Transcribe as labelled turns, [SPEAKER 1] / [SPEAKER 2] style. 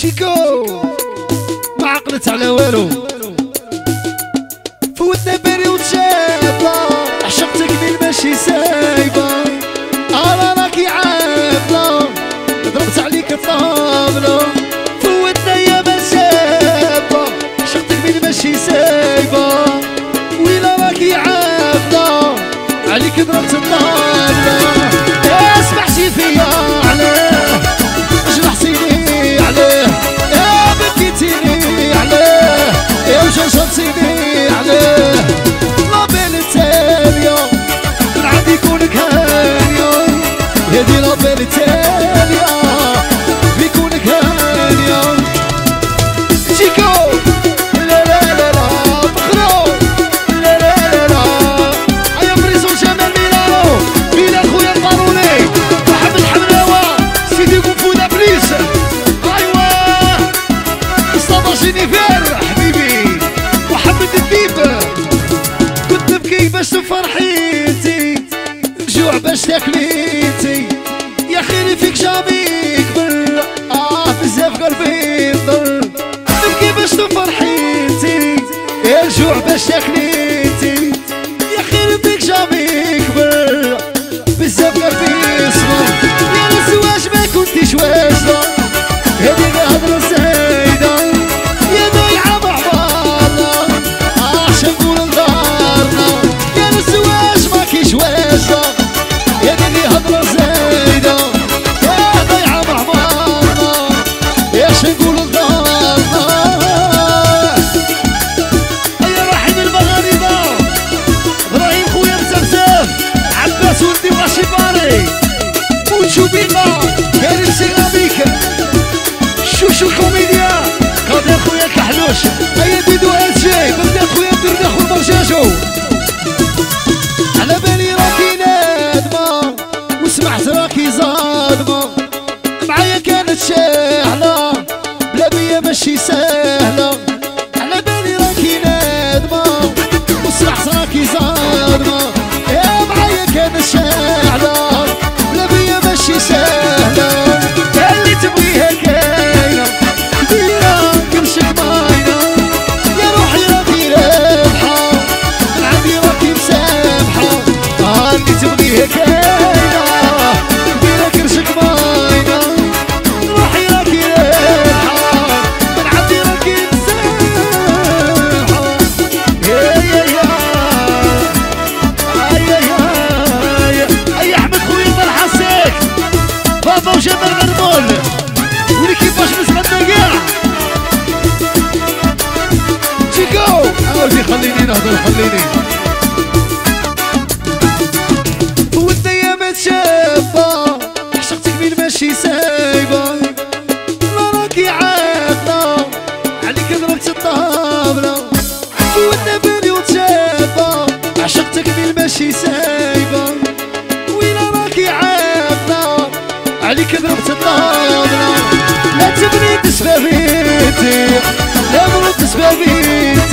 [SPEAKER 1] شيكو ما عقلت على والو. فوتنا بالي وتشابة عشقتك من ماشي سايبة. أنا راكي عابلة ضربت عليك الطابلة فوتنا يا ما شابة عشقتك من ماشي سايبة. ويلا راكي عابلة عليك ضربت الطابلة وجرجرتيني عليه لا بين التالية من عندي يكونك هانية يا باش تاكليتي. يا خيري فيك جامي كبر آه بزاف قلبي يضر نبكي باش تفرحيتي. يا الجوع باش تاكليتي. يا خيري فيك جامي وتشو بينا كريم سيراميك شوشو كوميديا قادر خويا الكحلوش هيا بيدو هاتشي بغداد خويا الدرداخ والمرجاجو على بالي راكي نادمة وسمعت راكي صادمة معايا كانت شاحنة بلا بيا ماشي سهلة خليني نهضر خليني. ودنا يا ما تشافى عشقتك من ماشي سايبة. لا راكي عاقلة عليك ضربت الطابلة. ودنا بالي وتشافى عشقتك من ماشي سايبة. ويلا راكي عاقلة عليك ضربت الطابلة. لا تبني تسبابيتي لا مرض تسبابيتي